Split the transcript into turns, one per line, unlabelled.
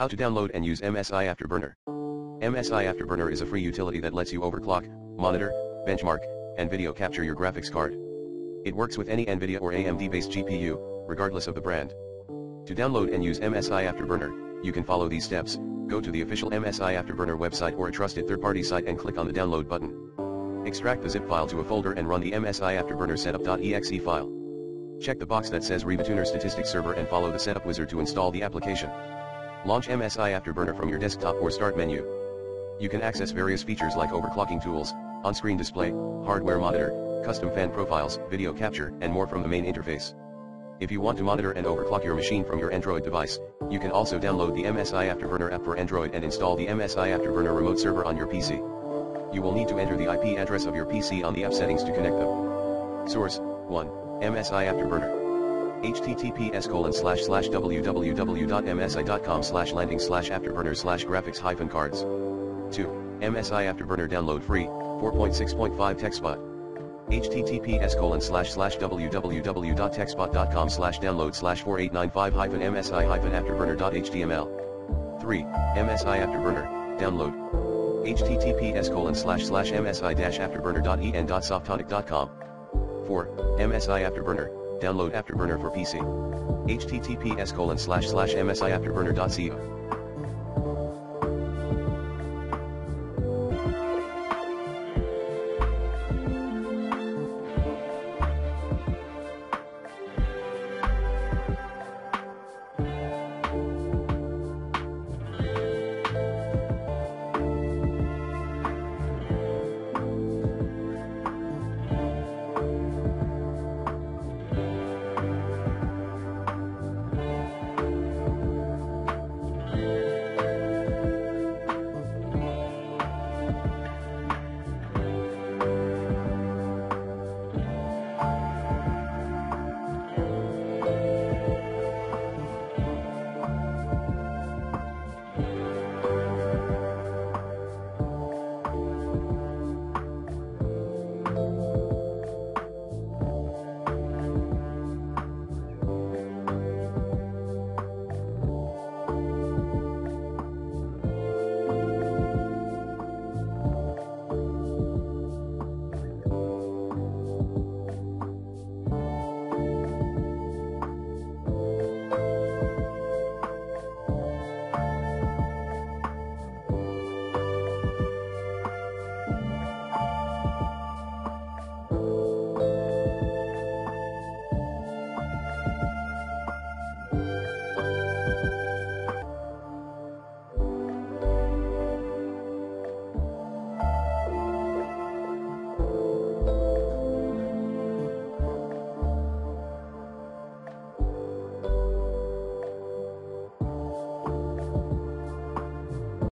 How to download and use MSI Afterburner. MSI Afterburner is a free utility that lets you overclock, monitor, benchmark, and video capture your graphics card. It works with any NVIDIA or AMD-based GPU, regardless of the brand. To download and use MSI Afterburner, you can follow these steps, go to the official MSI Afterburner website or a trusted third-party site and click on the download button. Extract the zip file to a folder and run the MSI Afterburner setup.exe file. Check the box that says RivaTuner Statistics Server and follow the setup wizard to install the application. Launch MSI Afterburner from your desktop or start menu. You can access various features like overclocking tools, on-screen display, hardware monitor, custom fan profiles, video capture, and more from the main interface. If you want to monitor and overclock your machine from your Android device, you can also download the MSI Afterburner app for Android and install the MSI Afterburner remote server on your PC. You will need to enter the IP address of your PC on the app settings to connect them. Source, 1, MSI Afterburner https colon slash slash www.msi.com slash landing slash afterburner slash graphics hyphen cards. 2. MSI Afterburner download free, 4.6.5 TechSpot. https colon slash slash www.techspot.com slash download slash 4895 hyphen MSI hyphen afterburner.html. 3. MSI Afterburner, download. https colon slash slash msi dash afterburner.en.softonic.com. 4. MSI Afterburner, download Afterburner for PC. https colon slash slash msi afterburner.co.